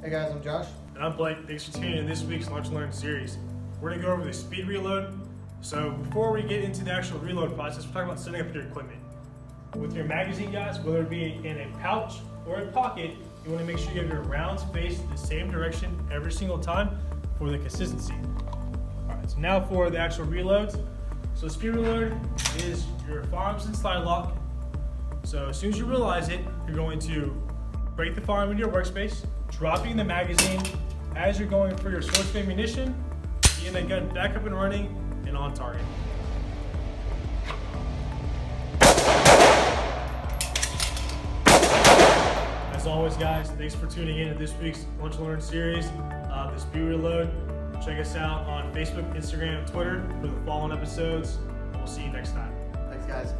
Hey guys, I'm Josh. And I'm Blake. Thanks for tuning in this week's Lunch and Learn series. We're going to go over the speed reload. So before we get into the actual reload process, we're talking about setting up your equipment. With your magazine, guys, whether it be in a pouch or a pocket, you want to make sure you have your rounds faced the same direction every single time for the consistency. All right, so now for the actual reloads. So speed reload is your firearms and slide lock. So as soon as you realize it, you're going to break the firearm into your workspace, dropping the magazine as you're going for your source of ammunition, getting the gun back up and running and on target. As always, guys, thanks for tuning in to this week's Lunch and Learn series, uh, the Speed Reload. Check us out on Facebook, Instagram, and Twitter for the following episodes. We'll see you next time. Thanks, guys.